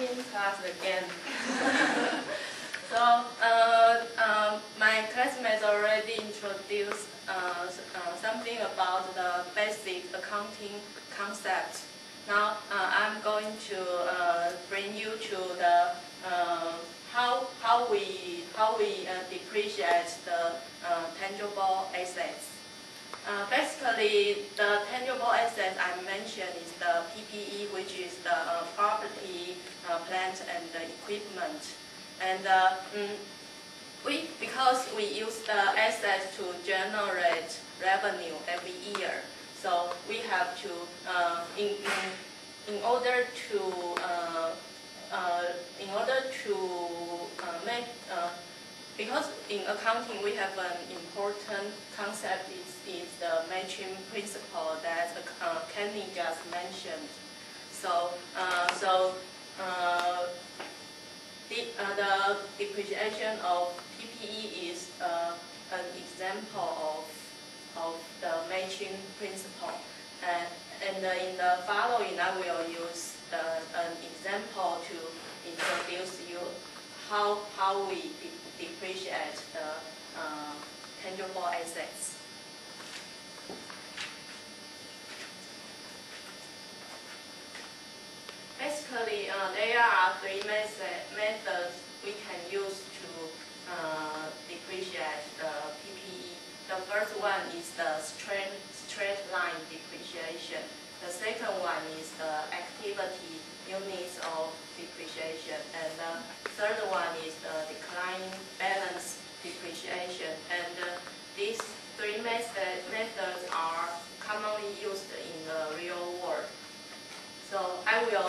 accounting class again. so uh, um, my classmates already introduced uh, uh, something about the basic accounting concept. Now uh, I'm going to uh, bring you to the how how we how we depreciate the tangible assets. Uh, basically, the tangible assets I mentioned is the PPE, which is the uh, property, uh, plant, and equipment. And uh, mm, we, because we use the assets to generate revenue every year, so we have to, uh, in, in, order to, uh, in order to make because in accounting we have an important concept is, is the matching principle that uh, Kenny just mentioned. So, uh, so uh, the, uh, the depreciation of PPE is uh, an example of, of the matching principle. And, and in the following, I will use an example to introduce you how, how we depreciate the uh, tangible assets. Basically, uh, there are three methods we can use to uh, depreciate the PPE. The first one is the straight, straight line depreciation. The second one is the activity units of depreciation. And the third one is the declining balance depreciation. And uh, these three method, methods are commonly used in the real world. So I will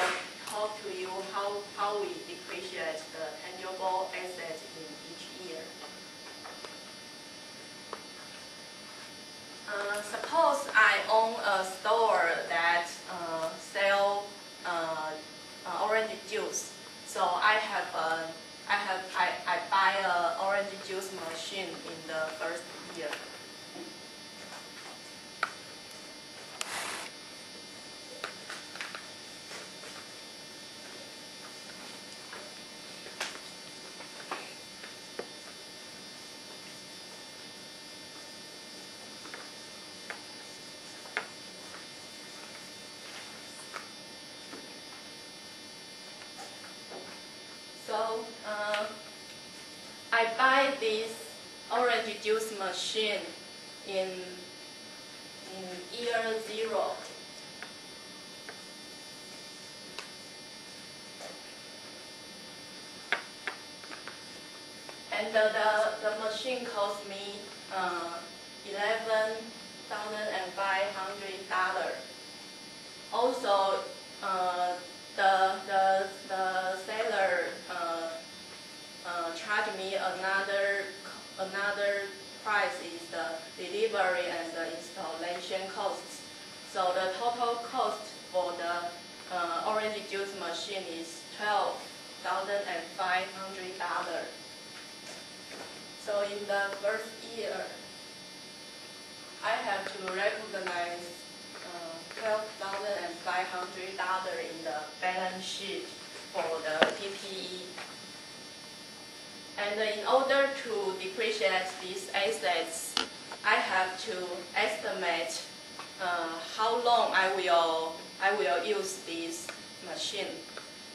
talk to you how, how we depreciate the tangible assets in each year. Uh, suppose I own a store that uh, sell uh, uh, orange juice. So I have a, I have I, I buy a orange juice machine in the first year. So uh, I buy this orange juice machine in, in year zero. And the, the, the machine cost me uh, $11,500. Also, uh, the, the, the seller uh, uh, charged me another, another price is the delivery and the installation costs. So the total cost for the uh, orange juice machine is $12,500. So in the first year, I have to recognize $12,500 in the balance sheet for the PPE. And in order to depreciate these assets, I have to estimate uh, how long I will I will use this machine.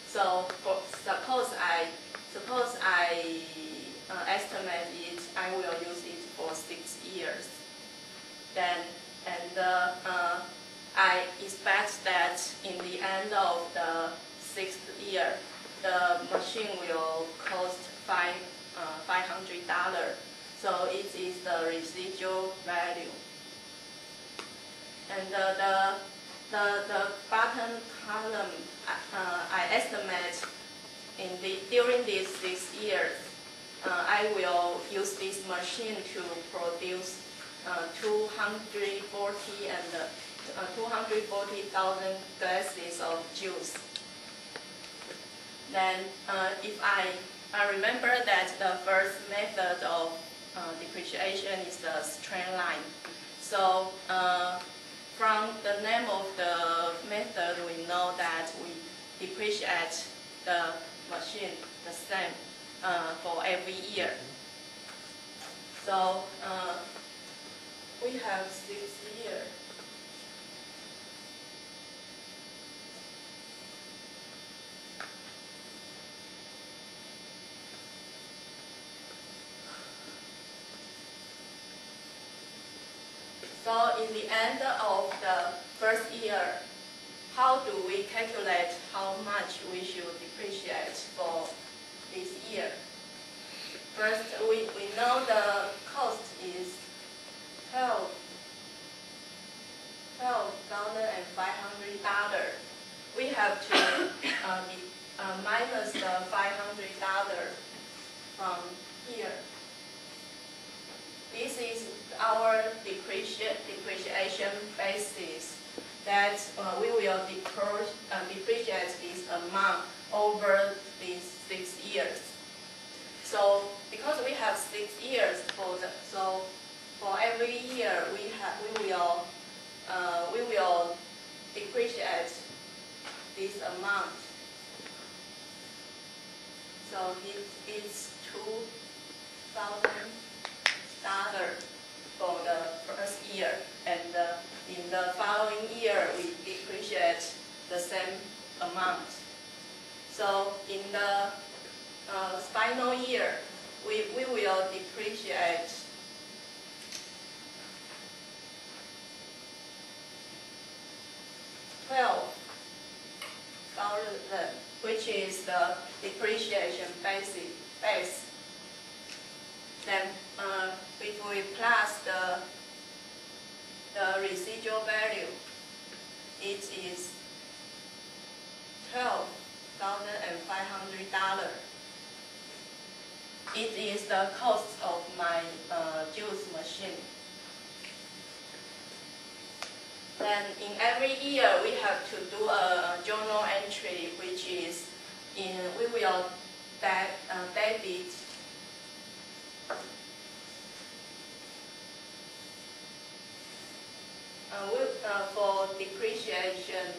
So for, suppose I suppose I uh, estimate it, I will use it for six years. Then and uh, uh I expect that in the end of the sixth year, the machine will cost five uh, five hundred dollar. So it is the residual value. And uh, the the the bottom column, uh, I estimate in the during these six years, uh, I will use this machine to produce uh, 240 and uh, 240,000 glasses of juice. Then uh, if I, I remember that the first method of uh, depreciation is the straight line. So uh, from the name of the method, we know that we depreciate the machine the same uh, for every year. So uh, we have six years. So in the end of the first year, how do we calculate how much we should depreciate for this year? First, we, we know the cost is 12 $12,500. We have to uh, uh, minus the $500 from here. This is our depreciation, depreciation basis that uh, we will uh, depreciate this amount over these six years. So because we have six years for the, so for every year we have we will uh, we will depreciate this amount. So it is two thousand dollar for the first year, and uh, in the following year we depreciate the same amount. So in the uh, final year, we, we will depreciate twelve thousand, which is the depreciation basic base. Then uh, if we plus the the residual value, it is twelve thousand and five hundred dollar. It is the cost of my uh, juice machine. Then in every year we have to do a journal entry, which is in we will uh, debit uh, we, uh, for depreciation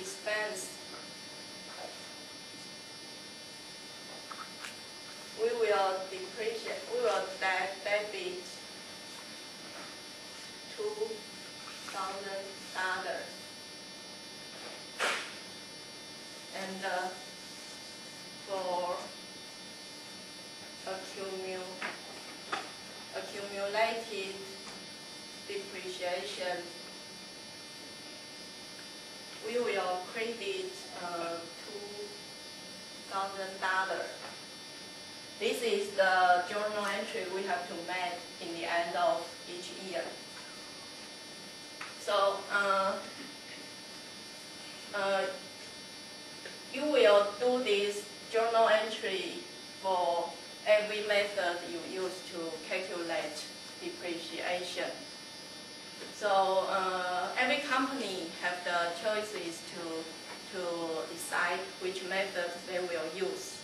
expense. We will depreciate, we will debit two thousand dollars. And uh, for accumul accumulated depreciation we will credit uh, $2,000. This is the journal entry we have to make in the end of each year. So uh, uh, you will do this journal entry for every method you use to calculate depreciation. So uh, every company have the to, to decide which method they will use.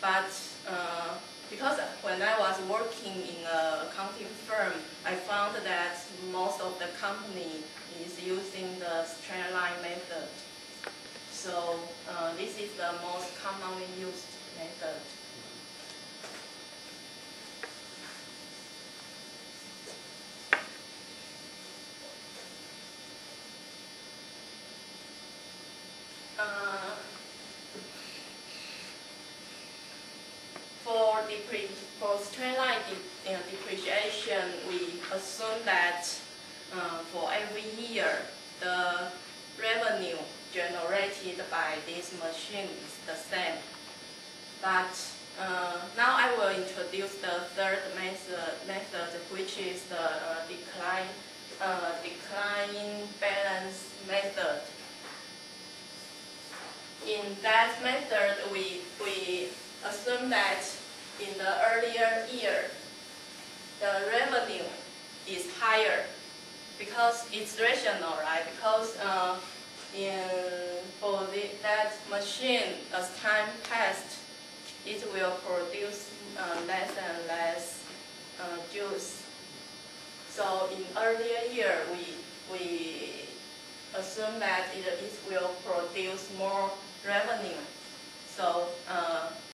But uh, because when I was working in a accounting firm, I found that most of the company is using the straight line method. So uh, this is the most commonly used method. for straight line de depreciation, we assume that uh, for every year, the revenue generated by this machine is the same. But uh, now I will introduce the third method, method which is the uh, decline, uh, declining balance method. In that method, we, we assume that in the earlier year, the revenue is higher because it's rational, right? Because uh, in for the, that machine, as time passed, it will produce uh, less and less uh, juice. So in earlier year, we we assume that it, it will produce more revenue. So uh,